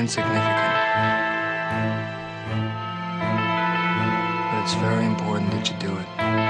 insignificant. But it's very important that you do it.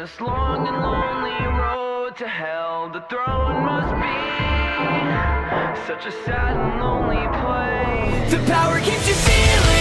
this long and lonely road to hell, the throne must be such a sad and lonely place. The power keeps you feeling.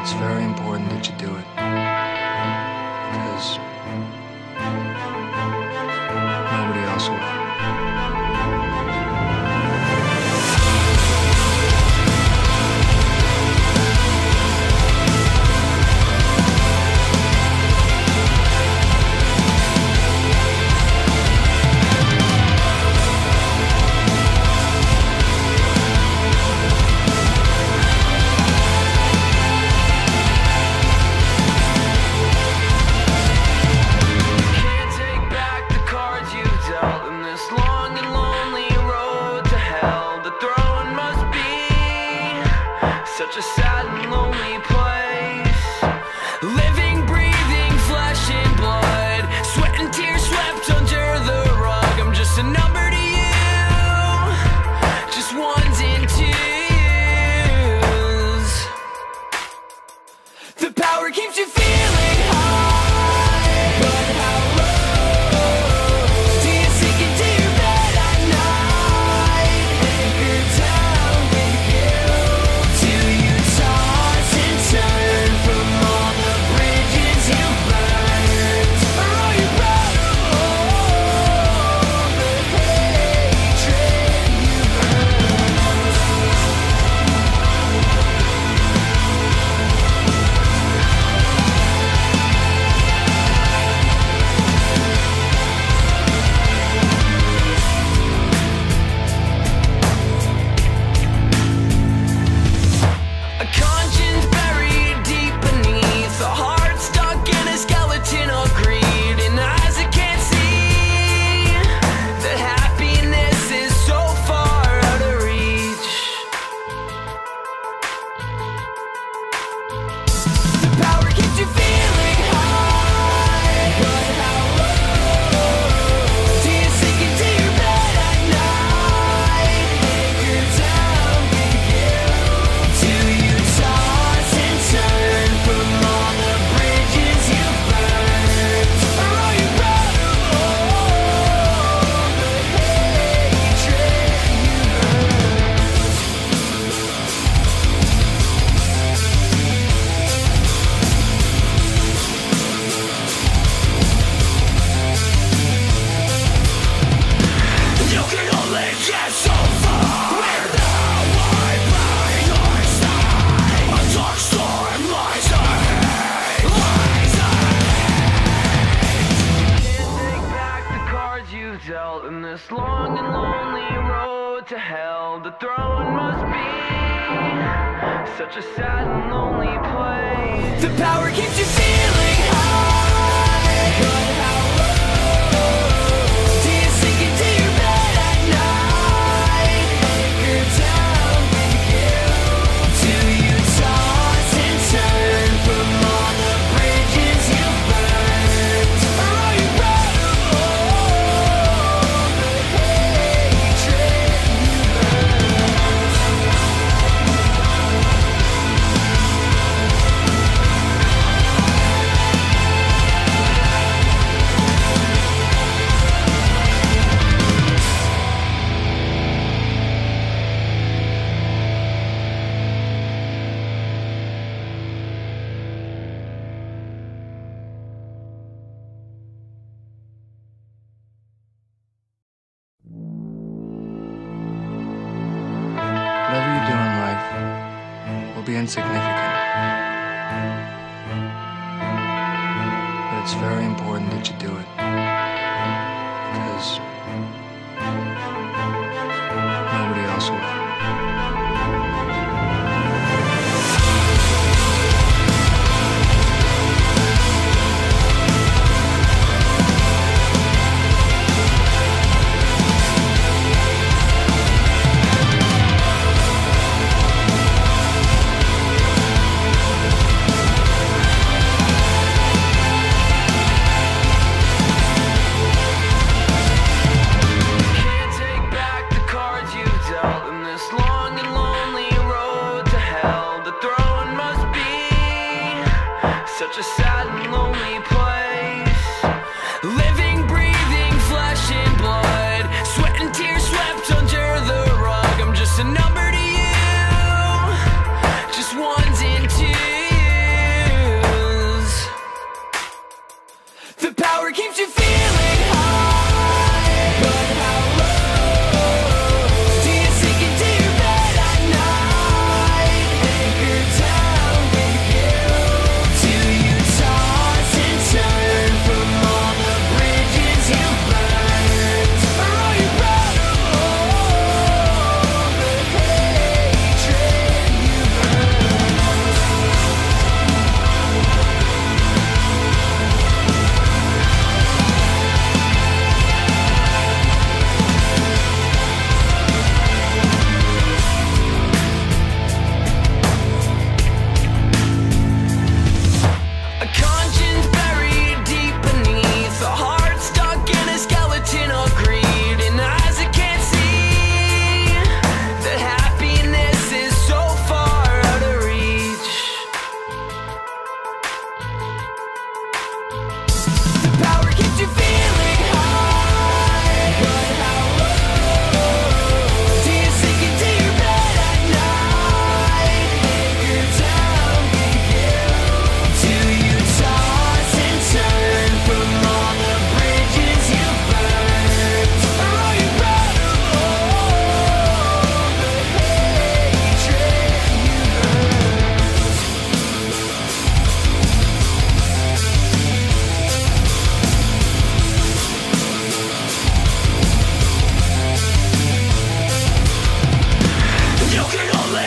it's very important that you do it. Because such a sad and lonely such a sad and lonely place. The power keeps you feeling high. insignificant. But it's very important that you do it.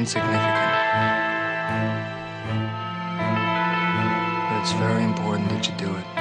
insignificant. But it's very important that you do it.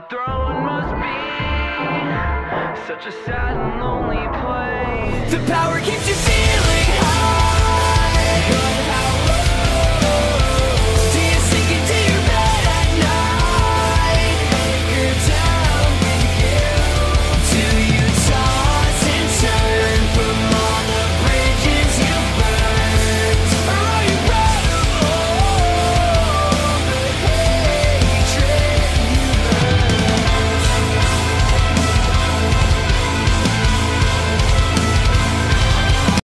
the throne must be such a sad and lonely place. The power keeps you feeling high.